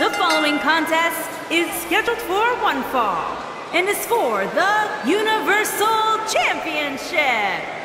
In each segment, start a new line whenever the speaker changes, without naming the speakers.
The following contest is scheduled for one fall and is for the Universal Championship.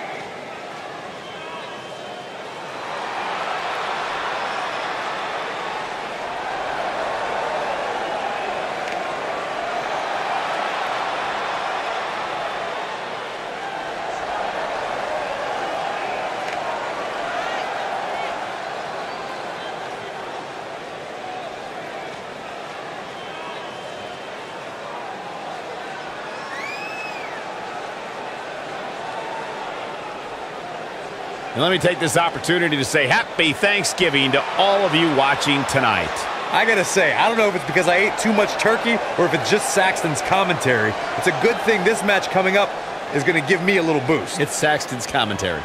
And let me take this opportunity to say happy Thanksgiving to all of you watching tonight.
I gotta say, I don't know if it's because I ate too much turkey or if it's just Saxton's commentary. It's a good thing this match coming up is gonna give me a little boost.
It's Saxton's commentary.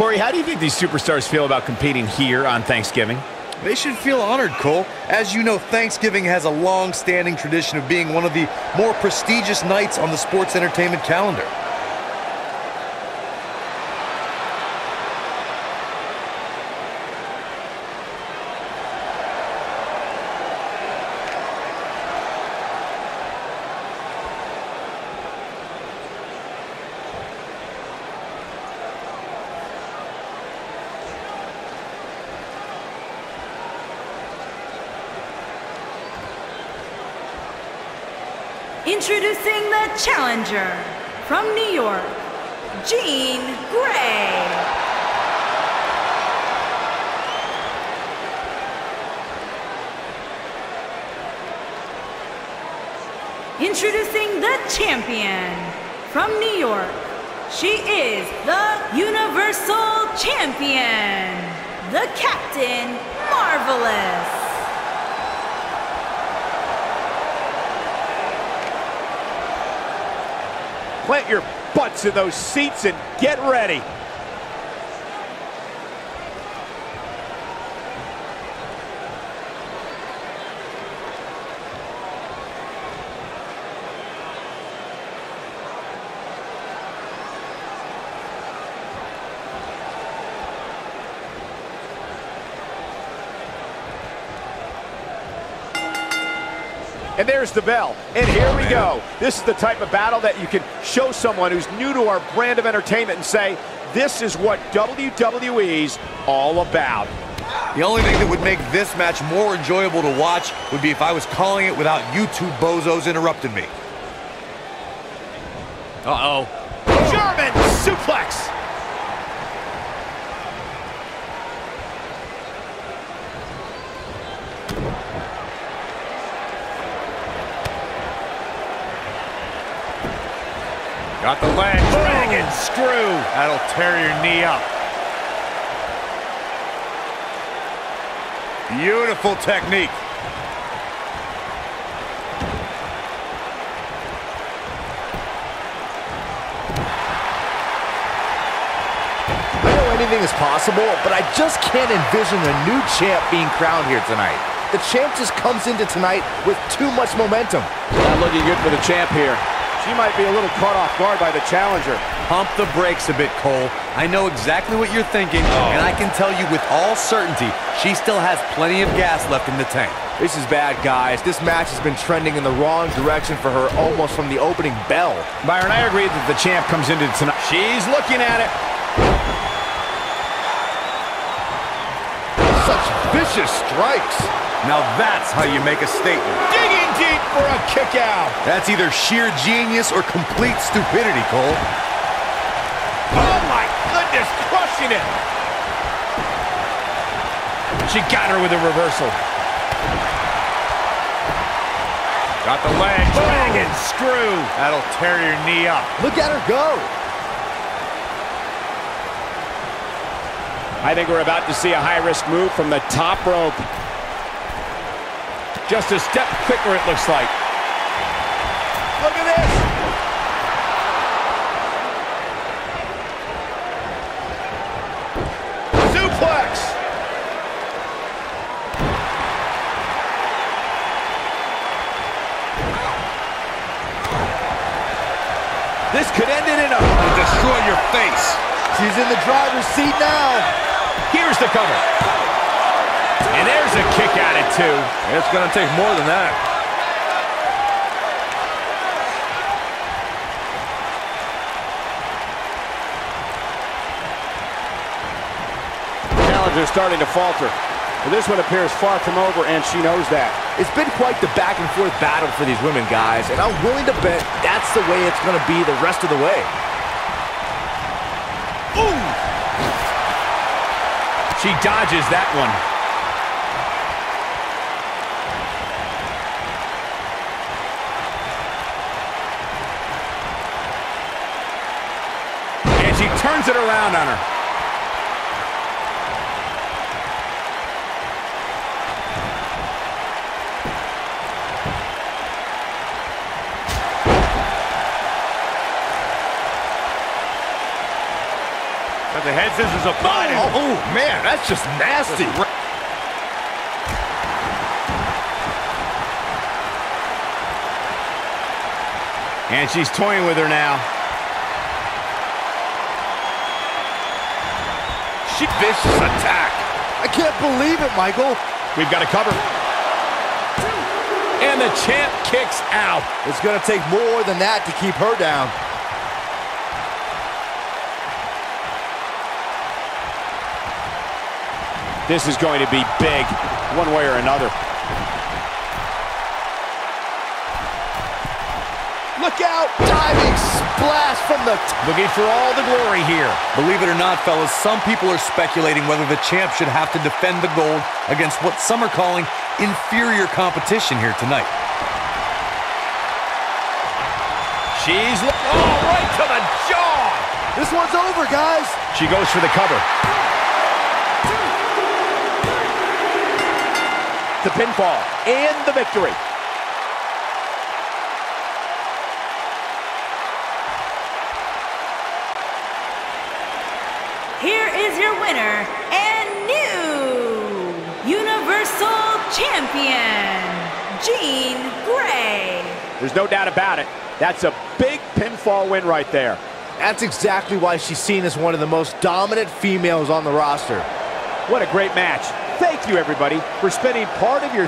Corey, how do you think these superstars feel about competing here on Thanksgiving?
They should feel honored, Cole. As you know, Thanksgiving has a long-standing tradition of being one of the more prestigious nights on the sports entertainment calendar.
Introducing the challenger from New York, Jean Grey. Introducing the champion from New York. She is the Universal Champion, the Captain Marvelous.
Plant your butts in those seats and get ready. And there's the bell. And here we go. This is the type of battle that you can show someone who's new to our brand of entertainment and say, this is what WWE's all about.
The only thing that would make this match more enjoyable to watch would be if I was calling it without you two bozos interrupting me.
Uh-oh. German suplex. Got the leg. Dragon screw.
That'll tear your knee up. Beautiful technique.
I know anything is possible, but I just can't envision a new champ being crowned here tonight. The champ just comes into tonight with too much momentum.
Not looking good for the champ here. She might be a little caught off guard by the challenger.
Pump the brakes a bit, Cole. I know exactly what you're thinking, oh. and I can tell you with all certainty, she still has plenty of gas left in the tank.
This is bad, guys. This match has been trending in the wrong direction for her almost from the opening bell.
Byron, I agree that the champ comes into tonight. She's looking at it.
Such vicious strikes.
Now that's how you make a statement.
Digging deep for a kick out.
That's either sheer genius or complete stupidity, Cole.
Oh my goodness, crushing it. She got her with a reversal. Got the leg. Oh. Dragon screw.
That'll tear your knee up.
Look at her go.
I think we're about to see a high-risk move from the top rope. Just a step quicker, it looks like. Look at this! Suplex! This could end it in a...
It'll destroy your face.
She's in the driver's seat now.
Here's the cover. And there's a kick at it, too.
It's going to take more than that.
Challenger starting to falter. But this one appears far from over, and she knows that.
It's been quite the back and forth battle for these women, guys, and I'm willing to bet that's the way it's going to be the rest of the way.
Ooh! She dodges that one. She turns it around on her. But the head scissors applied.
Oh, oh, man, that's just nasty.
And she's toying with her now.
She vicious attack. I can't believe it, Michael.
We've got a cover. And the champ kicks out.
It's going to take more than that to keep her down.
This is going to be big, one way or another.
Look out! Diving splash from the...
Looking for all the glory here.
Believe it or not, fellas, some people are speculating whether the champ should have to defend the gold against what some are calling inferior competition here tonight.
She's... Oh, right to the jaw!
This one's over, guys.
She goes for the cover. The pinfall and the victory.
Here is your winner and new Universal Champion, Jean Grey.
There's no doubt about it. That's a big pinfall win right there.
That's exactly why she's seen as one of the most dominant females on the roster.
What a great match. Thank you, everybody, for spending part of your